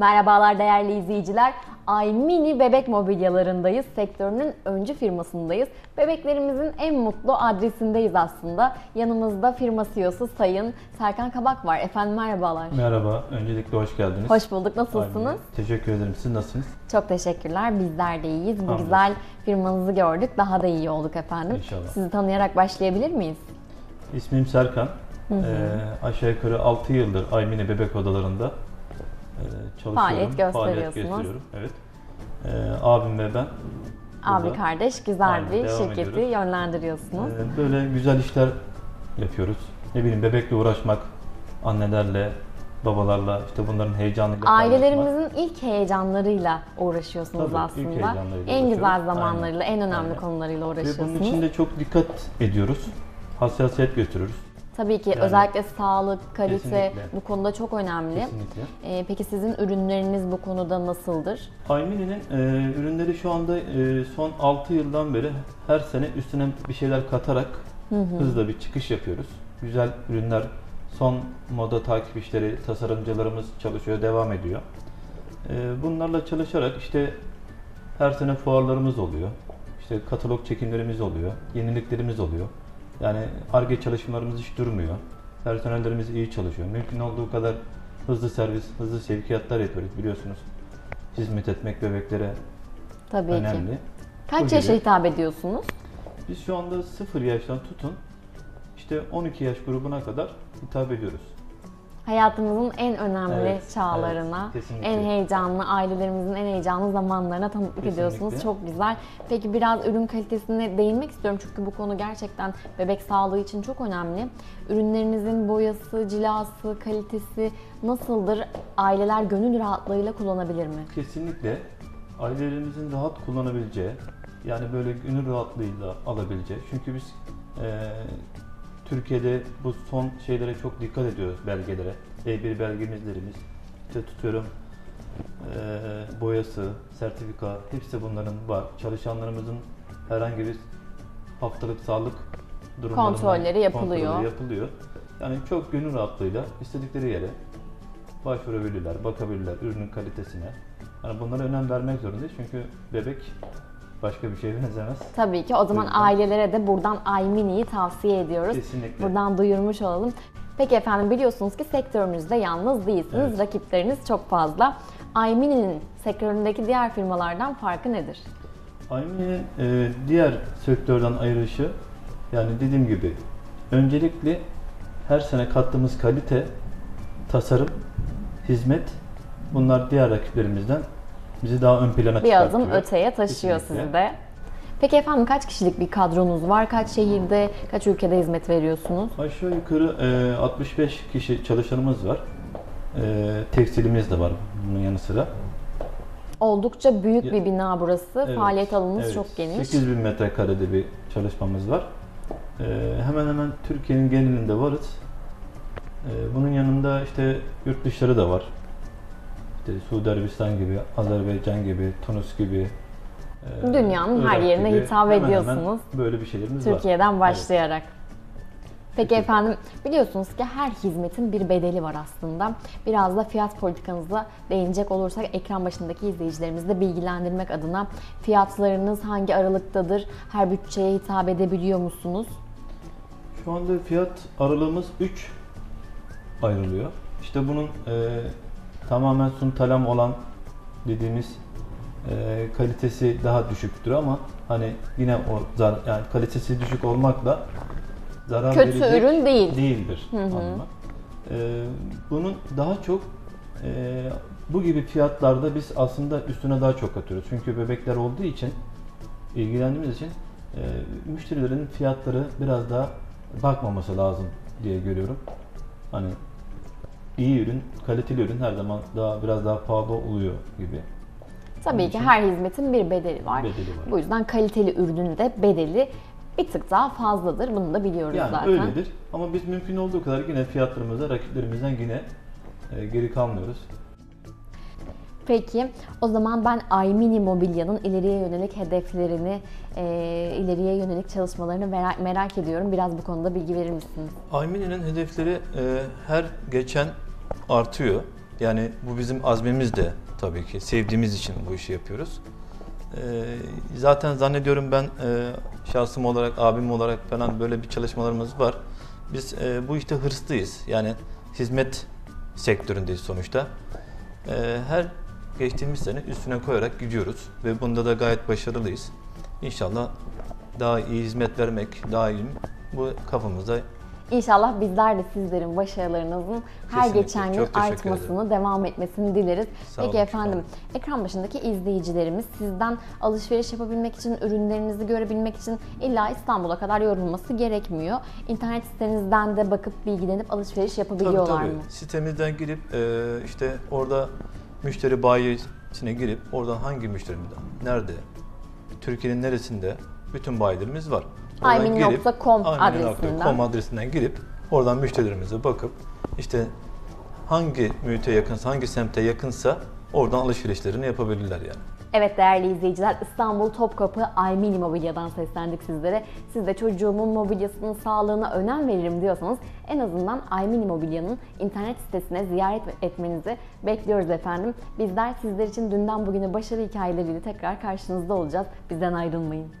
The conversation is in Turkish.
Merhabalar değerli izleyiciler. Ay Mini Bebek Mobilyalarındayız. Sektörünün öncü firmasındayız. Bebeklerimizin en mutlu adresindeyiz aslında. Yanımızda firma CEO'su Sayın Serkan Kabak var. Efendim merhabalar. Merhaba, öncelikle hoş geldiniz. Hoş bulduk. Nasılsınız? Aynen. Teşekkür ederim. Siz nasılsınız? Çok teşekkürler. Bizler de iyiyiz. Bu Hamdolsun. güzel firmanızı gördük. Daha da iyi olduk efendim. İnşallah. Sizi tanıyarak başlayabilir miyiz? İsmim Serkan. Ee, aşağı yukarı 6 yıldır Aymine Bebek Odalarında çalışıyorum. Faaliyet gösteriyorsunuz. gösteriyorum, evet. Ee, abim ve ben Abi burada, kardeş güzel Aynen, bir şirketi ediyoruz. yönlendiriyorsunuz. e, böyle güzel işler yapıyoruz. Ne bileyim bebekle uğraşmak, annelerle, babalarla, işte bunların heyecanıyla paylaşmak. Ailelerimizin ilk heyecanlarıyla uğraşıyorsunuz Tabii, ilk aslında. heyecanlarıyla En güzel zamanlarıyla, en önemli Aynen. konularıyla Ve uğraşıyorsunuz. bunun için de çok dikkat ediyoruz. Hassasiyet götürürüz. Tabii ki Yani- özellikle sağlık, kalite Kesinlikle. bu konuda çok önemli. Kesinlikle. Ee, peki sizin ürünleriniz bu konuda nasıldır? Aymini'nin e, ürünleri şu anda e, son 6 yıldan beri her sene üstüne bir şeyler katarak hızla bir çıkış yapıyoruz. Güzel ürünler, son moda takip işleri, tasarımcılarımız çalışıyor, devam ediyor. E, bunlarla çalışarak işte her sene fuarlarımız oluyor. İşte katalog çekimlerimiz oluyor, yeniliklerimiz oluyor. Yani ARGE çalışmalarımız hiç durmuyor. Personellerimiz iyi çalışıyor. Mümkün olduğu kadar hızlı servis, hızlı sevkiyatlar yapıyoruz biliyorsunuz. Hizmet etmek bebeklere Tabii ki. önemli. Kaç Bu yaşa hitap ediyorsunuz? Biz şu anda 0 yaştan tutun işte 12 yaş grubuna kadar hitap ediyoruz. Hayatımızın en önemli Evet, çağlarına, evet, kesinlikle. en heyecanlı, ailelerimizin en heyecanlı zamanlarına tanıklık Kesinlikle. ediyorsunuz. Çok güzel. Peki biraz ürün kalitesine değinmek istiyorum çünkü bu konu gerçekten bebek sağlığı için çok önemli. Ürünlerinizin boyası, cilası, kalitesi nasıldır? Aileler gönül rahatlığıyla kullanabilir mi? Kesinlikle ailelerimizin rahat kullanabileceği yani böyle gönül rahatlığıyla alabileceği. Çünkü biz eee, Türkiye'de bu son şeylere çok dikkat ediyoruz belgelere. E1 belgemizlerimiz işte tutuyorum eee, boyası, sertifika hepsi bunların var. Çalışanlarımızın herhangi bir haftalık sağlık durumlarından Kontrolleri yapılıyor. kontrolleri yapılıyor. Yani çok gönül rahatlığıyla istedikleri yere başvurabilirler, bakabilirler ürünün kalitesine. Yani bunlara önem vermek zorundayız çünkü bebek başka bir şeye benzemez. Tabii ki. O zaman yüzden- ailelere de buradan iMini'yi tavsiye ediyoruz. Kesinlikle. Buradan duyurmuş olalım. Peki efendim biliyorsunuz ki sektörünüzde yalnız değilsiniz. Evet. Rakipleriniz çok fazla. iMini'nin sektöründeki diğer firmalardan farkı nedir? Aymine'nin e, diğer sektörden ayrılışı yani dediğim gibi öncelikle her sene kattığımız kalite, tasarım, hizmet bunlar diğer rakiplerimizden bizi daha ön plana Bir çıkartıyor. adım öteye taşıyor Kesinlikle. sizi de. Peki efendim kaç kişilik bir kadronuz var? Kaç şehirde, kaç ülkede hizmet veriyorsunuz? Aşağı yukarı e, 65 kişi çalışanımız var. E, tekstilimiz de var bunun yanı sıra. Oldukça büyük Ya- bir bina burası. Evet, Faaliyet alanınız evet. çok geniş. 8000 metrekarede bir çalışmamız var. Ee, hemen hemen Türkiye'nin genelinde varız. Ee, bunun yanında işte yurt dışları da var. İşte Suudi Arabistan gibi, Azerbaycan gibi, Tunus gibi. e, Dünyanın her Irak yerine gibi hitap hemen hemen ediyorsunuz. böyle bir şeylerimiz var. Türkiye'den başlayarak. Peki Peki. efendim biliyorsunuz ki her hizmetin bir bedeli var aslında. Biraz da fiyat politikanıza değinecek olursak ekran başındaki izleyicilerimizi de bilgilendirmek adına fiyatlarınız hangi aralıktadır? Her bütçeye hitap edebiliyor musunuz? Şu anda fiyat aralığımız 3 ayrılıyor. İşte bunun e, tamamen sun talam olan dediğimiz e, kalitesi daha düşüktür ama hani yine o zar yani kalitesi düşük olmakla zarar Kötü verecek ürün değil. değildir anlamı. E, bunun daha çok e, bu gibi fiyatlarda biz aslında üstüne daha çok atıyoruz. Çünkü bebekler olduğu için ilgilendiğimiz için e, müşterilerin fiyatları biraz daha bakmaması lazım diye görüyorum. Hani iyi ürün, kaliteli ürün her zaman daha biraz daha pahalı oluyor gibi. Tabii Onun ki her hizmetin bir bedeli var. bedeli var. Bu yüzden kaliteli ürünün de bedeli bir tık daha fazladır. Bunu da biliyoruz Yani zaten. öyledir ama biz mümkün olduğu kadar yine fiyatlarımızda rakiplerimizden yine e, geri kalmıyoruz. Peki o zaman ben iMini Mobilya'nın ileriye yönelik hedeflerini, e, ileriye yönelik çalışmalarını merak, merak ediyorum. Biraz bu konuda bilgi verir misiniz? Aymini'nin hedefleri e, her geçen artıyor. Yani bu bizim azmimiz de tabii ki. Sevdiğimiz için bu işi yapıyoruz. Ee, zaten zannediyorum ben e, şahsım olarak, abim olarak falan böyle bir çalışmalarımız var. Biz e, bu işte hırslıyız. Yani hizmet sektöründeyiz sonuçta. Ee, her geçtiğimiz sene üstüne koyarak gidiyoruz ve bunda da gayet başarılıyız. İnşallah daha iyi hizmet vermek, iyi bu kafamızda İnşallah bizler de sizlerin başarılarınızın her Kesinlikle. geçen gün artmasını, devam etmesini dileriz. Sağ Peki olun, efendim, ekran başındaki izleyicilerimiz sizden alışveriş yapabilmek için, ürünlerinizi görebilmek için illa İstanbul'a kadar yorulması gerekmiyor. İnternet sitenizden de bakıp bilgilenip alışveriş yapabiliyorlar Tabii, mı? tabii. Sitemizden girip e, işte orada müşteri bayisine girip oradan hangi müşterimizden, nerede, Türkiye'nin neresinde bütün bayilerimiz var. Aymin.com adresinden. Aymin.com adresinden girip oradan müşterilerimize bakıp işte hangi mühite yakınsa, hangi semte yakınsa oradan alışverişlerini yapabilirler yani. Evet değerli izleyiciler İstanbul Topkapı Aymini Mobilya'dan seslendik sizlere. Siz de çocuğumun mobilyasının sağlığına önem veririm diyorsanız en azından Aymini Mobilya'nın internet sitesine ziyaret etmenizi bekliyoruz efendim. Bizler sizler için dünden bugüne başarı hikayeleriyle tekrar karşınızda olacağız. Bizden ayrılmayın.